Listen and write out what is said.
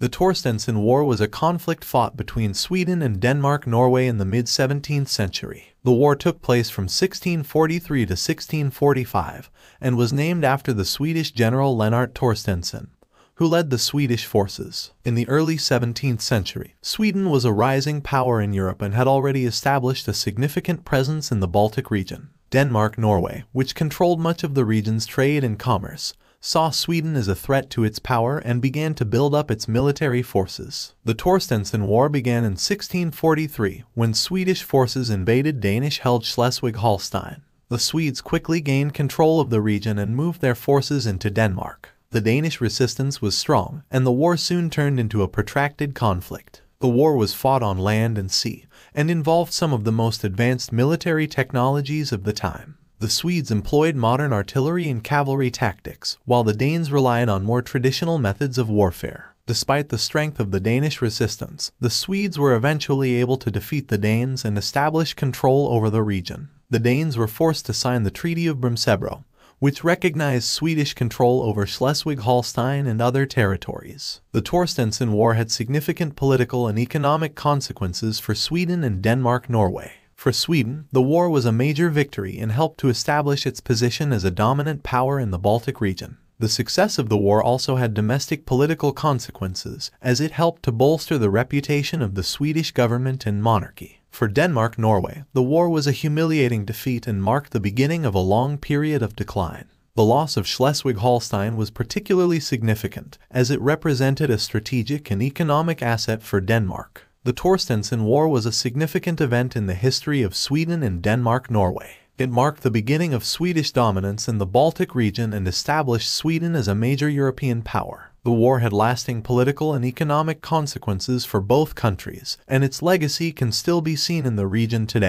The Torstenson War was a conflict fought between Sweden and Denmark-Norway in the mid-17th century. The war took place from 1643 to 1645 and was named after the Swedish general Lennart Torstenson, who led the Swedish forces. In the early 17th century, Sweden was a rising power in Europe and had already established a significant presence in the Baltic region. Denmark-Norway, which controlled much of the region's trade and commerce, saw Sweden as a threat to its power and began to build up its military forces. The Torstenson War began in 1643 when Swedish forces invaded Danish-held Schleswig-Holstein. The Swedes quickly gained control of the region and moved their forces into Denmark. The Danish resistance was strong, and the war soon turned into a protracted conflict. The war was fought on land and sea, and involved some of the most advanced military technologies of the time. The Swedes employed modern artillery and cavalry tactics, while the Danes relied on more traditional methods of warfare. Despite the strength of the Danish resistance, the Swedes were eventually able to defeat the Danes and establish control over the region. The Danes were forced to sign the Treaty of Brömsebro, which recognized Swedish control over Schleswig-Holstein and other territories. The Torstenson War had significant political and economic consequences for Sweden and Denmark-Norway. For Sweden, the war was a major victory and helped to establish its position as a dominant power in the Baltic region. The success of the war also had domestic political consequences, as it helped to bolster the reputation of the Swedish government and monarchy. For Denmark-Norway, the war was a humiliating defeat and marked the beginning of a long period of decline. The loss of Schleswig-Holstein was particularly significant, as it represented a strategic and economic asset for Denmark. The Torstenson War was a significant event in the history of Sweden and Denmark-Norway. It marked the beginning of Swedish dominance in the Baltic region and established Sweden as a major European power. The war had lasting political and economic consequences for both countries, and its legacy can still be seen in the region today.